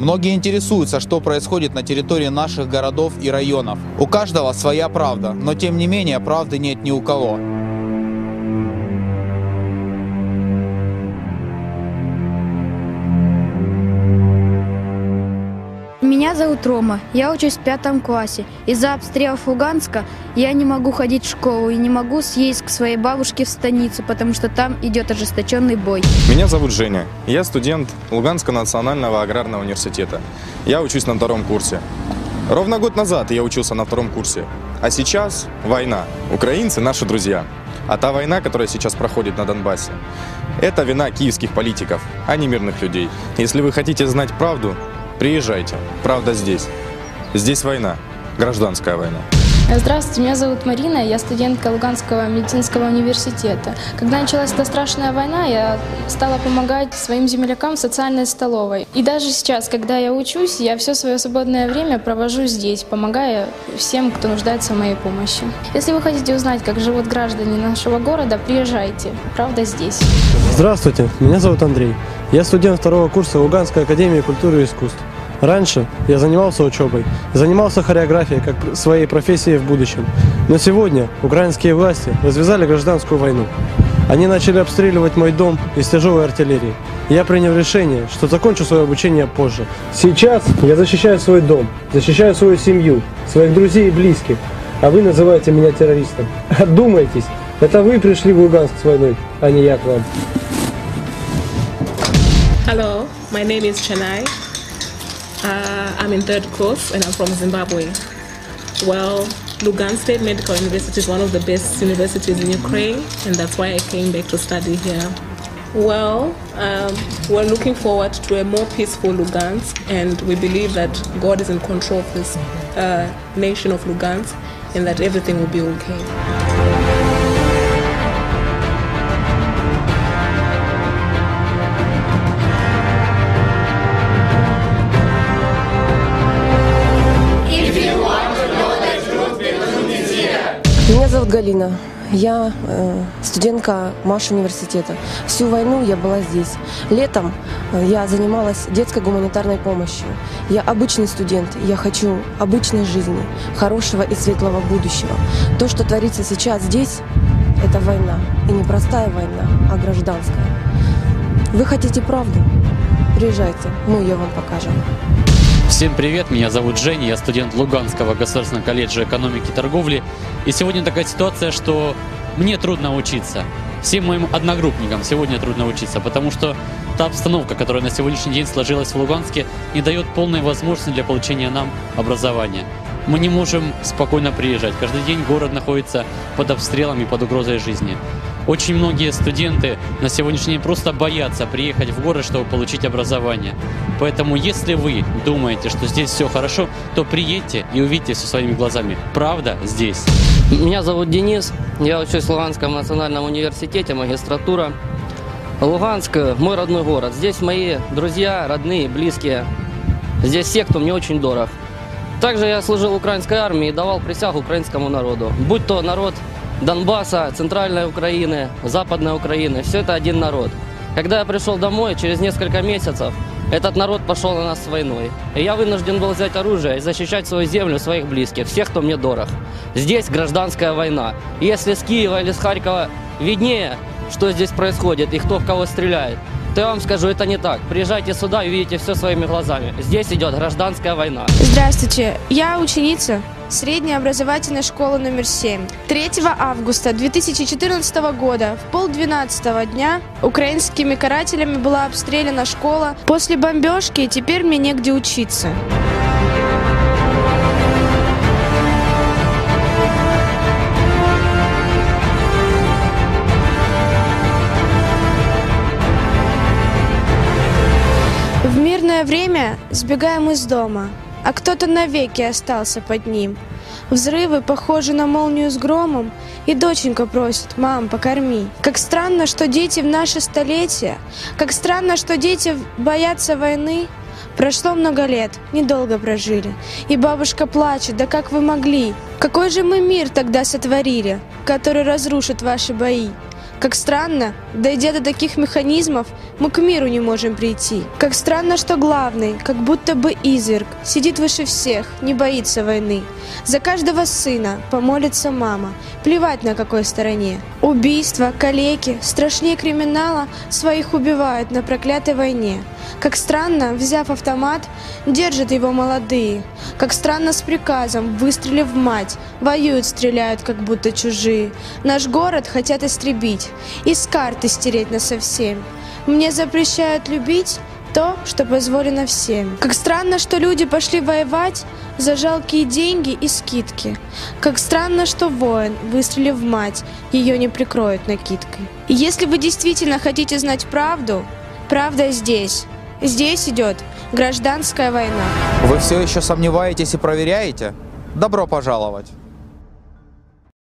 Многие интересуются, что происходит на территории наших городов и районов. У каждого своя правда, но тем не менее правды нет ни у кого. Зовут Рома, я учусь в пятом классе. Из-за обстрелов Луганска я не могу ходить в школу и не могу съесть к своей бабушке в станицу, потому что там идет ожесточенный бой. Меня зовут Женя. Я студент Луганского национального аграрного университета. Я учусь на втором курсе. Ровно год назад я учился на втором курсе. А сейчас война. Украинцы наши друзья. А та война, которая сейчас проходит на Донбассе, это вина киевских политиков, а не мирных людей. Если вы хотите знать правду, приезжайте. Правда здесь. Здесь война. Гражданская война. Здравствуйте, меня зовут Марина, я студентка Луганского медицинского университета. Когда началась эта страшная война, я стала помогать своим землякам в социальной столовой. И даже сейчас, когда я учусь, я все свое свободное время провожу здесь, помогая всем, кто нуждается в моей помощи. Если вы хотите узнать, как живут граждане нашего города, приезжайте. Правда здесь. Здравствуйте, меня зовут Андрей. Я студент второго курса Луганской академии культуры и искусств. Раньше я занимался учебой, занимался хореографией как своей профессией в будущем. Но сегодня украинские власти развязали гражданскую войну. Они начали обстреливать мой дом из тяжелой артиллерии. Я принял решение, что закончу свое обучение позже. Сейчас я защищаю свой дом, защищаю свою семью, своих друзей и близких. А вы называете меня террористом. Отдумайтесь, это вы пришли в Луганск с войной, а не я к вам. Hello, my name is Chennai. Uh, I'm in third course and I'm from Zimbabwe. Well, Lugan State Medical University is one of the best universities in Ukraine, and that's why I came back to study here. Well, um, we're looking forward to a more peaceful Lugansk, and we believe that God is in control of this uh, nation of Lugansk and that everything will be okay. Меня зовут Галина. Я э, студентка Маш университета. Всю войну я была здесь. Летом э, я занималась детской гуманитарной помощью. Я обычный студент. Я хочу обычной жизни, хорошего и светлого будущего. То, что творится сейчас здесь, это война. И не простая война, а гражданская. Вы хотите правду? Приезжайте, мы ее вам покажем. Всем привет, меня зовут Женя, я студент Луганского государственного колледжа экономики и торговли. И сегодня такая ситуация, что мне трудно учиться. Всем моим одногруппникам сегодня трудно учиться, потому что та обстановка, которая на сегодняшний день сложилась в Луганске, не дает полной возможности для получения нам образования. Мы не можем спокойно приезжать. Каждый день город находится под обстрелами, под угрозой жизни. Очень многие студенты на сегодняшний день просто боятся приехать в город, чтобы получить образование. Поэтому, если вы думаете, что здесь все хорошо, то приедьте и увидите все своими глазами. Правда здесь. Меня зовут Денис, я учусь в Луганском национальном университете, магистратура. Луганск – мой родной город. Здесь мои друзья, родные, близкие. Здесь все, кто мне очень дорог. Также я служил в украинской армии и давал присягу украинскому народу. Будь то народ Донбасса, Центральной Украины, Западной Украины, все это один народ. Когда я пришел домой, через несколько месяцев, этот народ пошел на нас с войной. И я вынужден был взять оружие и защищать свою землю, своих близких, всех, кто мне дорог. Здесь гражданская война. И если с Киева или с Харькова виднее, что здесь происходит и кто в кого стреляет, то я вам скажу, это не так. Приезжайте сюда и увидите все своими глазами. Здесь идет гражданская война. Здравствуйте, я ученица средней образовательной школы номер 7. 3 августа 2014 года в полдвенадцатого дня украинскими карателями была обстреляна школа. После бомбежки теперь мне негде учиться. Сбегаем из дома, а кто-то навеки остался под ним. Взрывы похожи на молнию с громом, и доченька просит, мам, покорми. Как странно, что дети в наше столетие, как странно, что дети боятся войны. Прошло много лет, недолго прожили, и бабушка плачет, да как вы могли? Какой же мы мир тогда сотворили, который разрушит ваши бои? Как странно, дойдя до таких механизмов, мы к миру не можем прийти. Как странно, что главный, как будто бы изверг, сидит выше всех, не боится войны. За каждого сына помолится мама, плевать на какой стороне. Убийства, калеки, страшнее криминала своих убивают на проклятой войне. Как странно, взяв автомат, держат его молодые. Как странно с приказом, выстрелив в мать, воюют, стреляют, как будто чужие. Наш город хотят истребить, из карты стереть нас совсем. Мне запрещают любить то, что позволено всем. Как странно, что люди пошли воевать за жалкие деньги и скидки. Как странно, что воин, выстрелив в мать, ее не прикроет накидкой. И если вы действительно хотите знать правду, правда здесь. Здесь идет гражданская война. Вы все еще сомневаетесь и проверяете? Добро пожаловать!